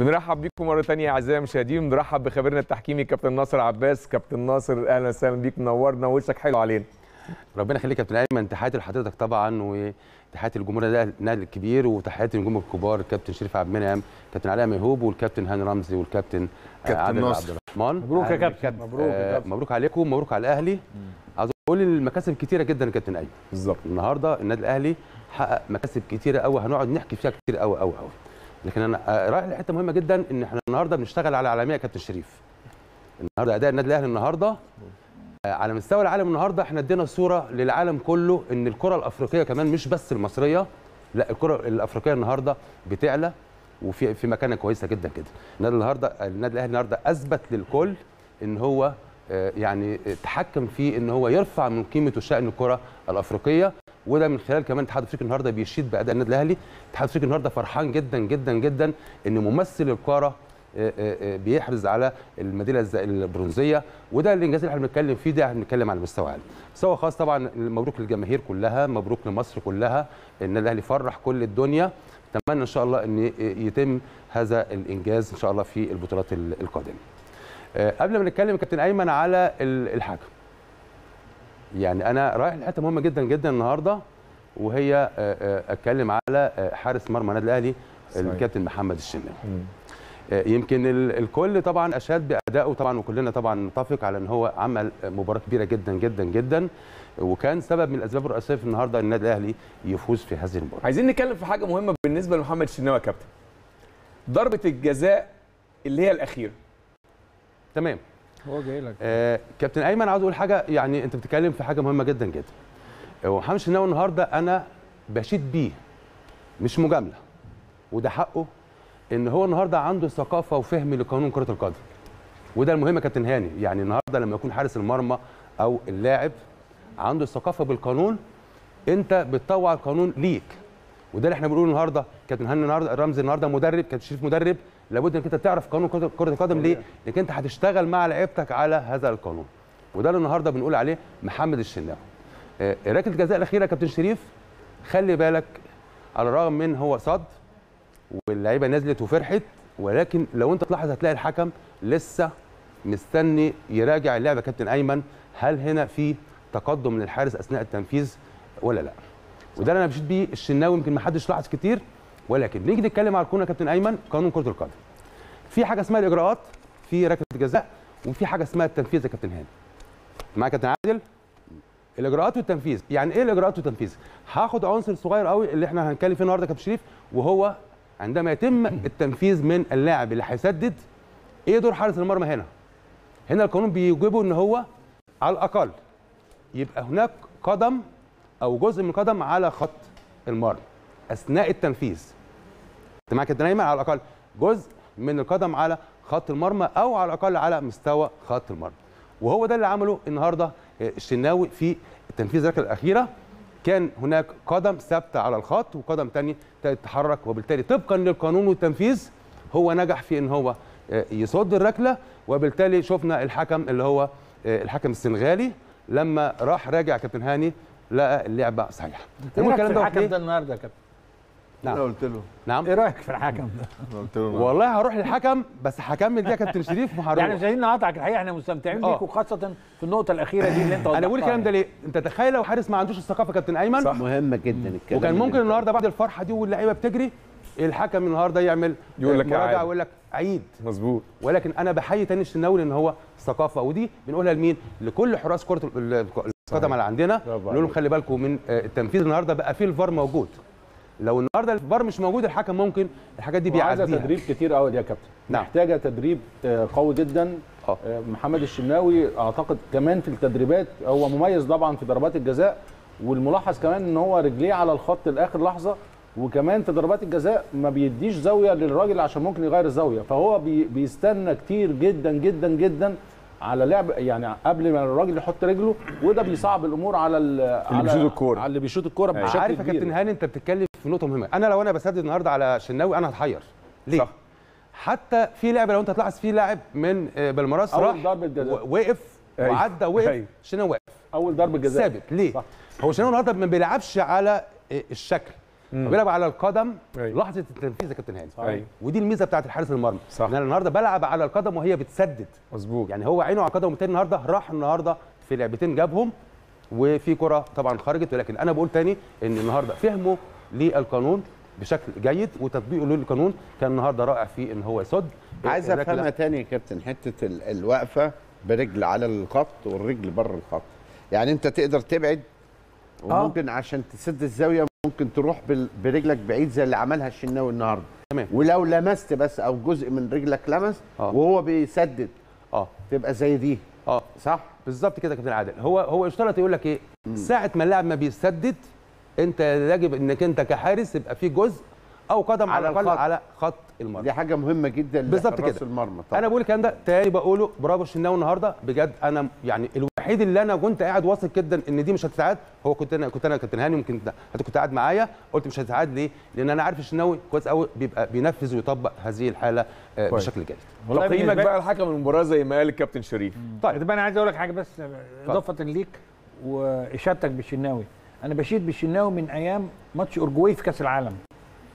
بنرحب بيكم مرة ثانية أعزائي المشاهدين. بنرحب بخبيرنا التحكيمي كابتن ناصر عباس. كابتن ناصر أهلا وسهلا بيك. منورنا وشك حلو علينا. ربنا يخليك يا كابتن أيمن. تحياتي لحضرتك طبعا وتحياتي للجمهور النادي الكبير وتحياتي للنجوم الكبار الكابتن شريف عبد المنعم كابتن علاء ميهوب والكابتن هاني رمزي والكابتن كابتن ناصر. عبد الرحمن. مبروك يا كابتن. مبروك يا آه، كابتن. مبروك عليكم مبروك على الأهلي. عاوز أقول المكاسب كتيرة جدا يا كابتن أيمن. بالظبط. النهارده النادي الأهلي حقق مكاسب كتيرة قوي هنقعد نحكي فيها كتير قوي قوي قوي لكن أنا آه، رايح لحته مهمة جدا إن إحنا النهارده بنشتغل على عالمية يا كابتن شريف. النهارده أداء النادي الأهلي النهارده آه، على مستوى العالم النهارده إحنا ادينا صورة للعالم كله إن الكرة الأفريقية كمان مش بس المصرية لا الكرة الأفريقية النهارده بتعلى وفي في مكانة كويسة جدا كده. النادي النهارده النادي الأهلي النهارده أثبت للكل إن هو آه، يعني تحكم في إن هو يرفع من قيمة وشأن الكرة الأفريقية. وده من خلال كمان الاتحاد الافريقي النهارده بيشيد بأداء النادي الأهلي. الاتحاد الافريقي النهارده فرحان جدا جدا جدا إن ممثل الكره آه، آه، آه، بيحرز على الميداليه البرونزية. وده الإنجاز اللي إحنا بنتكلم فيه ده إحنا بنتكلم على مستوى عالي مستوى خاص طبعا مبروك للجماهير كلها مبروك لمصر كلها النادي الأهلي فرح كل الدنيا. أتمنى إن شاء الله إن يتم هذا الإنجاز إن شاء الله في البطولات ال- القادمة. قبل ما نتكلم كابتن أيمن على ال- الحكم. يعني أنا رايح لحتة مهمة جدا جدا النهارده وهي آه، آه، أتكلم على آه، حارس مرمى النادي الأهلي. الكابتن محمد الشناوي. يمكن ال- الكل طبعا أشاد بأدائه طبعا وكلنا طبعا نتفق على إن هو عمل مباراة كبيرة جدا جدا جدا وكان سبب من الأسباب الرئيسية في النهارده إن النادي الأهلي يفوز في هذه المباراة. عايزين نتكلم في حاجة مهمة بالنسبة لمحمد الشناوي يا كابتن. ضربة الجزاء اللي هي الأخيرة. تمام. هو جاي لك. آه، كابتن أيمن عاوز أقول حاجة يعني أنت بتتكلم في حاجة مهمة جدا جدا. آه، ومحمد الشناوي النهارده أنا بشيد بيه مش مجاملة. وده حقه إن هو النهارده عنده ثقافة وفهم لقانون كرة القدم. وده المهم يا كابتن هاني يعني النهارده لما يكون حارس المرمى أو اللاعب عنده ثقافة بالقانون أنت بتطوع القانون ليك. وده اللي إحنا بنقوله النهارده. كابتن هاني النهارده رمزي النهارده مدرب كابتن شريف مدرب لابد انك انت تعرف قانون كره القدم ليه؟ انك انت هتشتغل مع لعيبتك على هذا القانون. وده اللي النهارده بنقول عليه محمد الشناوي. آه، ركله الجزاء الأخيرة يا كابتن شريف خلي بالك على الرغم من هو صد واللعيبة نزلت وفرحت ولكن لو انت تلاحظ هتلاقي الحكم لسه مستني يراجع اللعبه كابتن أيمن. هل هنا في تقدم من الحارس أثناء التنفيذ ولا لا؟ وده اللي أنا بشيد بيه الشناوي يمكن ما حدش لاحظ كتير. ولكن نيجي نتكلم على القانون يا كابتن أيمن قانون كرة القدم. في حاجة اسمها الإجراءات في ركلة الجزاء وفي حاجة اسمها التنفيذ يا كابتن هاني. معايا يا كابتن عادل؟ الإجراءات والتنفيذ. يعني إيه الإجراءات والتنفيذ؟ هاخد عنصر صغير قوي اللي إحنا هنتكلم فيه النهارده يا كابتن شريف وهو عندما يتم التنفيذ من اللاعب اللي هيسدد إيه دور حارس المرمى هنا؟ هنا القانون بيوجبه إن هو على الأقل يبقى هناك قدم أو جزء من قدم على خط المرمى أثناء التنفيذ. معاك كابتن ايمن على الأقل جزء من القدم على خط المرمى أو على الأقل على مستوى خط المرمى وهو ده اللي عمله النهارده الشناوي في تنفيذ الركلة الأخيرة كان هناك قدم ثابتة على الخط وقدم تاني تتحرك وبالتالي طبقا للقانون والتنفيذ هو نجح في إن هو آه، يصد الركلة وبالتالي شفنا الحكم اللي هو آه، الحكم السنغالي لما راح راجع كابتن هاني لقى اللعبة صحيحة ده الحكم؟ ده النهارده يا كابتن؟ نعم. أنا قلت له نعم إيه رأيك في الحكم ده؟ أنا قلت له والله هروح للحكم بس هكمل دي يا كابتن شريف وهروح يعني مش عايزين نقاطعك الحقيقة إحنا مستمتعين آه. بيك وخاصة في النقطة الأخيرة دي اللي أنت أنا بقول الكلام ده ليه أنت تخيل لو حارس ما عندوش الثقافة يا كابتن أيمن صح. مهمه جدا الكلام وكان ممكن النهارده بعد الفرحة دي واللعيبة بتجري الحكم النهارده يعمل يقول لك مراجعه. ويقول لك عيد مظبوط ولكن أنا بحيي تاني الشناوي لأن هو ثقافة ودي بنقولها لمين؟ لكل حراس كرة ال- ال- القدم اللي عندنا نقول لهم. خلي بالكم من آه، التنفيذ النهارده بقى فيه الفار موجود لو النهارده الفار مش موجود الحكم ممكن الحاجات دي بيعديها تدريب كتير قوي يا كابتن نعم. محتاجة تدريب آه، قوي جدا آه. آه، محمد الشناوي أعتقد كمان في التدريبات هو مميز طبعا في ضربات الجزاء والملاحظ كمان إن هو رجليه على الخط لآخر لحظة وكمان في ضربات الجزاء ما بيديش زاوية للراجل عشان ممكن يغير الزاوية فهو بي بيستنى كتير جدا جدا جدا على لعب يعني قبل ما الراجل يحط رجله وده بيصعب الأمور على على بيشوط الكورة. على اللي بيشوط الكورة بشكل عارف يا كابتن هاني أنت بتتكلم في نقطة مهمة. أنا لو أنا بسدد النهارده على شناوي أنا هتحير. ليه؟ صح. حتى في لعبه لو أنت تلاحظ في لاعب من آه، بالمراس أول راح وقف أيوة. وعدى وقف أيوة. شناوي واقف. أول ضربة جزاء. ثابت. ليه؟ صح. هو شناوي النهارده ما بيلعبش على آه، الشكل. بيلعب على القدم أيوة. لحظة التنفيذ يا كابتن هاني. ودي الميزة بتاعت الحارس المرمى. صح. إن أنا النهارده بلعب على القدم وهي بتسدد. مظبوط. يعني هو عينه على القدم والتاني النهارده راح النهارده في لعبتين جابهم وفي كرة طبعا خرجت ولكن أنا بقول تاني إن النهارده فهمه للقانون بشكل جيد وتطبيقه للقانون. كان النهارده رائع في إن هو يصد. عايز. أفهمها تاني يا كابتن حتة ال- الوقفة برجل على الخط والرجل بره الخط. يعني أنت تقدر تبعد وممكن عشان تسد الزاوية ممكن تروح برجلك بعيد زي اللي عملها الشناوي النهارده. تمام. ولو لمست بس أو جزء من رجلك لمس آه. وهو بيسدد آه. تبقى زي دي. آه. صح؟ بالظبط كده يا كابتن عادل. هو هو اشترط يقول لك إيه؟ ساعة ما اللاعب ما بيسدد انت يجب انك انت كحارس يبقى في جزء أو قدم على على الأقل الخط. على خط المرمى. دي حاجة مهمة جدا بالظبط كده. المرمى طبعا. أنا بقول الكلام ده تاني بقوله برافو الشناوي النهارده. بجد أنا يعني الوحيد اللي أنا كنت قاعد واثق جدا إن دي مش هتتعاد هو كنت أنا كنت أنا كابتن هاني ممكن انت كنت قاعد معايا. قلت مش هتتعاد ليه؟ لأن أنا عارف الشناوي كويس قوي بيبقى بينفذ ويطبق هذه الحالة آه، كويس. بشكل جيد. تقييمك بالنسبة- بقى؟ لحكم المباراة زي ما قال الكابتن شريف؟ طيب طب أنا عايز أقول لك حاجة بس إضافة ليك واشادتك بالشناوي. أنا بشيد بالشناوي من أيام ماتش أورجواي في كأس العالم.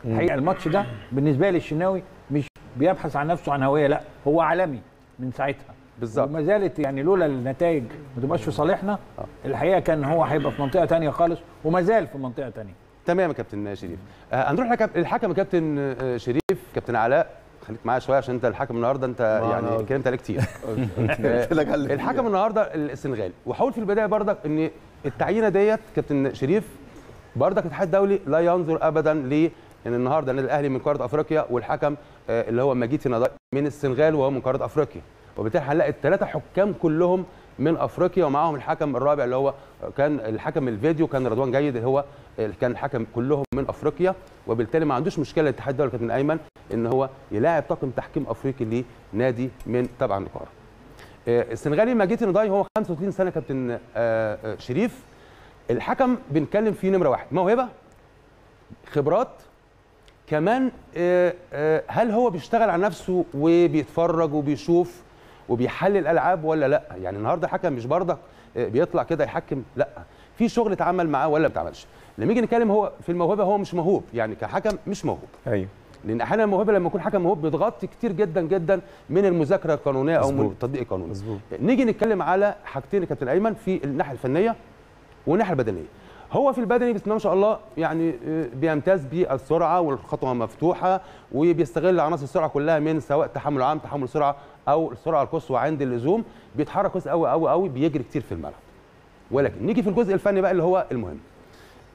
الحقيقة الماتش ده بالنسبة لي الشناوي مش بيبحث عن نفسه عن هوية لا هو عالمي من ساعتها. بالظبط. وما زالت يعني لولا النتائج ما تبقاش في صالحنا الحقيقة كان هو هيبقى في منطقة تانية خالص وما زال في منطقة تانية. تمام يا كابتن شريف. آه هنروح للحكم يا كابتن آه، شريف. كابتن علاء خليك معايا شوية عشان انت الحكم النهارده انت يعني اتكلمت عليه كتير. آه، الحكم النهارده السنغالي وحاول في البداية برضك ان التعيينة ديت كابتن شريف برضك الاتحاد الدولي لا ينظر ابدا ل ان النهارده النادي الأهلي من قارة أفريقيا والحكم آه، اللي هو مجيد نضاي من السنغال وهو من قارة أفريقيا وبالتالي هنلاقي الثلاثه حكام كلهم من أفريقيا ومعاهم الحكم الرابع اللي هو كان الحكم الفيديو كان رضوان جيد هو كان الحكم كلهم من أفريقيا وبالتالي ما عندوش مشكلة الاتحاد الدولي كابتن أيمن إن هو يلاعب طاقم تحكيم أفريقي لنادي من طبعا القارة. السنغالي مجيد نضاي هو 35 سنة كابتن آه، آه، شريف. الحكم بنتكلم فيه نمرة واحد. موهبه خبرات. كمان آه، هل هو بيشتغل على نفسه وبيتفرج وبيشوف وبيحلل الالعاب ولا لأ؟ يعني النهارده الحكم مش برضك بيطلع كده يحكم لأ. في شغل اتعمل معاه ولا ما اتعملش. لما يجي نتكلم هو في الموهبة هو مش موهوب. يعني كحكم مش موهوب. أيوه. لأن أحيانا الموهبة لما يكون حكم موهوب بتغطي كتير جدا جدا من المذاكرة القانونية أو من. التطبيق القانوني. نيجي نتكلم على حاجتين يا كابتن أيمن في الناحية الفنية والناحية البدنية. هو في البدني بسم الله ما شاء الله يعني آه، بيمتاز بالسرعة والخطوة مفتوحة وبيستغل عناصر السرعة كلها من سواء تحمل عام تحمل سرعة أو السرعه القصوى عند اللزوم. بيتحرك كويس قوي قوي قوي بيجري كتير في الملعب. ولكن نيجي في الجزء الفني بقى اللي هو المهم.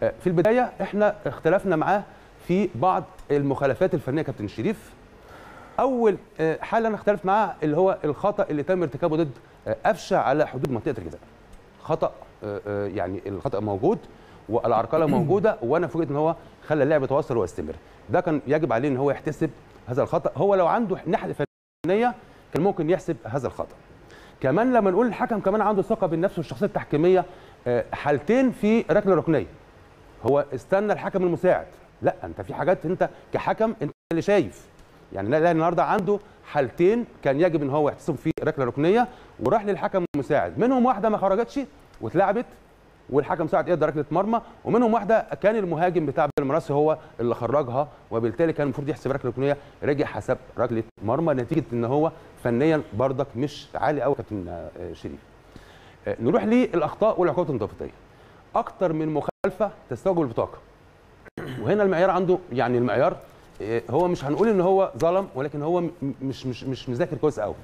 آه، في البداية إحنا اختلفنا معاه في بعض المخالفات الفنية كابتن شريف. أول آه، حالة أنا اختلفت معاه اللي هو الخطأ اللي تم ارتكابه ضد آه، قفشة على حدود منطقة الجزاء خطأ آه، يعني الخطأ موجود والعرقلة موجودة وأنا فوجئت إن هو خلى اللعب يتواصل ويستمر. ده كان يجب عليه إن هو يحتسب هذا الخطأ. هو لو عنده ناحيه فنية كان ممكن يحسب هذا الخطأ. كمان لما نقول الحكم كمان عنده ثقة بالنفس والشخصية التحكيمية حالتين في ركله ركنيه هو استنى الحكم المساعد. لا انت في حاجات انت كحكم انت اللي شايف. يعني لا لا النهارده عنده حالتين كان يجب ان هو يحتسب فيه ركلة ركنية وراح للحكم المساعد منهم واحدة ما خرجتش واتلعبت والحكم ساعد يقدر ركلة مرمى ومنهم واحدة كان المهاجم بتاع المنصه هو اللي خرجها وبالتالي كان المفروض يحسب ركلة ركنية. رجع حسب ركلة مرمى. نتيجة ان هو فنيا بردك مش عالي قوي كابتن آه، شريف. آه، نروح للأخطاء والعقوبات الانضباطية. أكتر من مخالفة تستوجب البطاقة. وهنا المعيار عنده يعني المعيار آه، هو مش هنقول إن هو ظلم ولكن هو مش مش مش مذاكر كويس قوي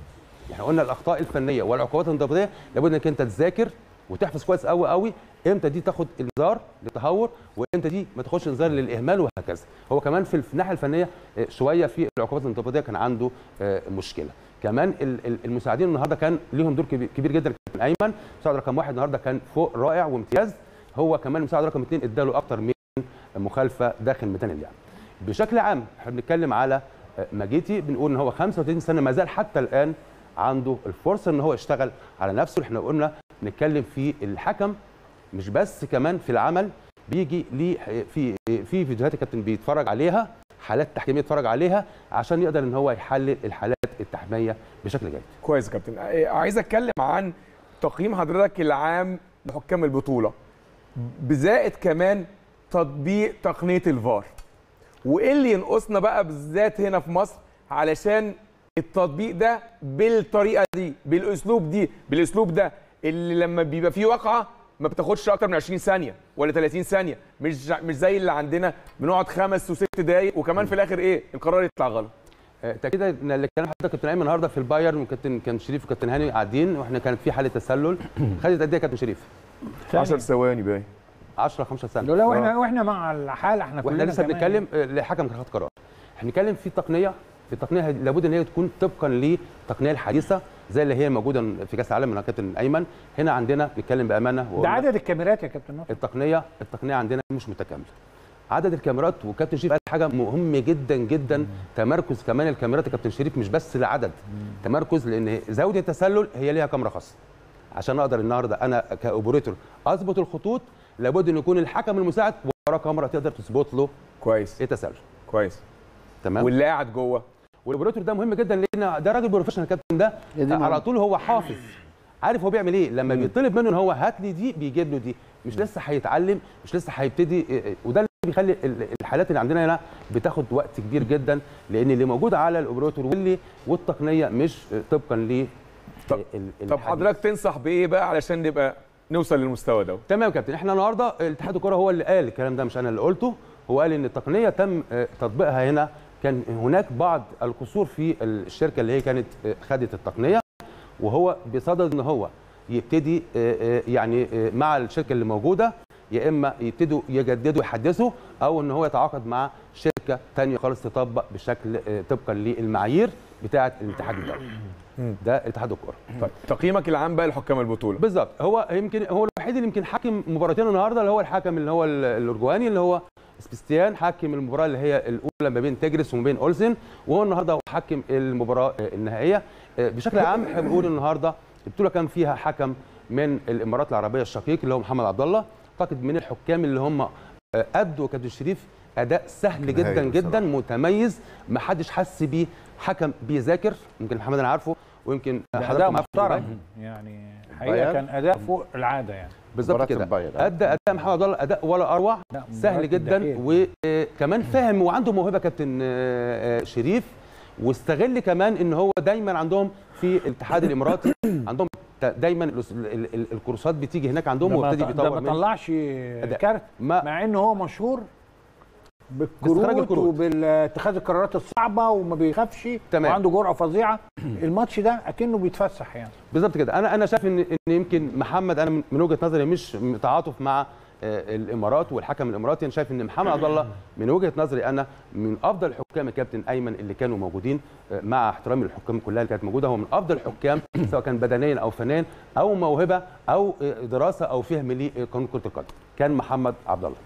يعني قلنا الأخطاء الفنية والعقوبات الانضباطية لابد إنك أنت تذاكر وتحفظ كويس قوي قوي إمتى دي تاخد إنذار للتهور وإمتى دي ما تاخدش إنذار للإهمال وهكذا. هو كمان في الناحية الفنية آه، شوية في العقوبات الانضباطية كان عنده آه، مشكلة. كمان ال- ال- المساعدين النهارده كان ليهم دور كبير جدا كابتن أيمن مساعد رقم واحد النهارده كان فوق رائع وامتياز. هو كمان المساعد رقم اثنين اداله أكتر من مخالفة داخل ميدان اللعب بشكل عام إحنا بنتكلم على آه، ماجيتي بنقول إن هو 35 سنة ما زال حتى الآن عنده الفرصة إن هو يشتغل على نفسه. إحنا قلنا نتكلم في الحكم مش بس كمان في العمل. بيجي ليه في في فيديوهات الكابتن بيتفرج عليها حالات تحكيمية يتفرج عليها عشان يقدر إن هو يحلل الحالات التحكيميه بشكل جيد. كويس يا كابتن. آه، عايز أتكلم عن تقييم حضرتك العام لحكام البطولة. بزائد كمان تطبيق تقنية الفار. وايه اللي ينقصنا بقى بالذات هنا في مصر علشان التطبيق ده بالطريقة دي بالأسلوب دي بالأسلوب ده اللي لما بيبقى فيه واقعة ما بتاخدش أكتر من 20 ثانية ولا 30 ثانية. مش مش زي اللي عندنا بنقعد خمس وست دقايق وكمان في الآخر إيه؟ القرار يطلع غلط. آه، تاكيدا ان اللي كان حضرتك كابتن ايمن النهارده في البايرن وكابتن كان شريف وكابتن هاني قاعدين وإحنا كانت في حالة تسلل. خدت قد إيه يا كابتن شريف؟ 10 ثواني باين. 10 15 ثانية لو إحنا وإحنا مع الحالة إحنا وإحنا كلنا لسه بنتكلم آه، لحكم خد قرار. إحنا بنتكلم في تقنية في التقنيه لابد إن هي تكون طبقا للتقنية الحديثة زي اللي هي موجودة في كأس العالم من كابتن أيمن. هنا عندنا بنتكلم بأمانة ده عدد الكاميرات يا كابتن ناصر التقنية التقنية عندنا مش متكاملة. عدد الكاميرات وكابتن شريف قال حاجة مهم جدا جدا. تمركز كمان الكاميرات يا كابتن شريف مش بس العدد. تمركز لأن زاوية التسلل هي ليها كاميرا خاصة. عشان أقدر النهارده أنا ك operator أظبط الخطوط لابد أن يكون الحكم المساعد. وراه كاميرا تقدر تظبط له. كويس. إيه تسلل كويس. تمام. واللي قاعد جوه. وال operator ده مهم جدا لأن ده راجل professional كابتن ده. على. طول هو حافظ. عارف هو بيعمل إيه؟ لما بيطلب منه إن هو هات لي دي بيجيب له دي. مش لسه هيتعلم مش لسه هيبتدي. إيه إيه، وده اللي بيخلي ال- الحالات اللي عندنا هنا بتاخد وقت كبير جدا. لأن اللي موجود على الاوبريتور واللي والتقنية مش طبقا ل طب- طب. حضرتك تنصح بإيه بقى علشان نبقى نوصل للمستوى ده. تمام يا كابتن. إحنا النهارده اتحاد الكره هو اللي قال الكلام ده مش أنا اللي قلته. هو قال إن التقنية تم آه، تطبيقها هنا. كان هناك بعض القصور في الشركة اللي هي كانت آه، خدت التقنية. وهو بصدد إن هو يبتدي آه، يعني مع الشركة اللي موجودة يا إما يبتدوا يجددوا يحدثوا أو إن هو يتعاقد مع شركة ثانية خالص تطبق بشكل طبقا للمعايير بتاعة الاتحاد الدولي ده اتحاد الكره طيب. تقييمك العام بقى لحكام البطولة. بالظبط. هو يمكن هو الوحيد اللي يمكن حاكم مباراتين النهارده اللي هو الحكم اللي هو ال- الارجواني اللي هو سبيستيان حاكم المباراة اللي هي الأولى ما بين تجرس وما بين أولسن وهو النهارده هو حكم المباراة آه، النهائية. آه، بشكل عام إحنا بنقول النهارده البطولة كان فيها حكم من الإمارات العربية الشقيق اللي هو محمد عبد الله اعتقد من الحكام اللي هم آه، ادوا كابتن شريف أداء سهل جدا جدا بصراحة. متميز ما حدش حس بيه حكم بيذاكر يمكن محمد أنا عارفه ويمكن حضرتك أداء عارفه محترم يعني حقيقة. كان أداء فوق العادة يعني بالظبط كده. أدى أداء محمد عبد الله أداء ولا أروع سهل جدا. وكمان فاهم وعنده موهبة كابتن آه، آه، شريف واستغل كمان إن هو دايما عندهم في الاتحاد الإماراتي عندهم دايما الأس- ال- ال- الكورسات بتيجي هناك عندهم ده بيطور ما طلعش. كارت مع إنه هو مشهور بالكروت الكروت. وباتخاذ القرارات الصعبة وما بيخافش تمام. وعنده جرأة فظيعة. الماتش ده أكنه بيتفسح يعني. بالظبط كده. أنا أنا شايف ان إن يمكن محمد أنا من- وجهة نظري مش تعاطف مع آه، الإمارات والحكم الإماراتي. أنا شايف إن محمد عبد الله من وجهة نظري أنا من أفضل حكام الكابتن أيمن اللي كانوا موجودين آه، مع احترامي للحكام كلها اللي كانت موجودة. هو من أفضل الحكام سواء كان بدنيا أو فنيا أو موهبة أو آه، دراسة أو فهم لقانون كرة القدم. كان محمد عبد الله.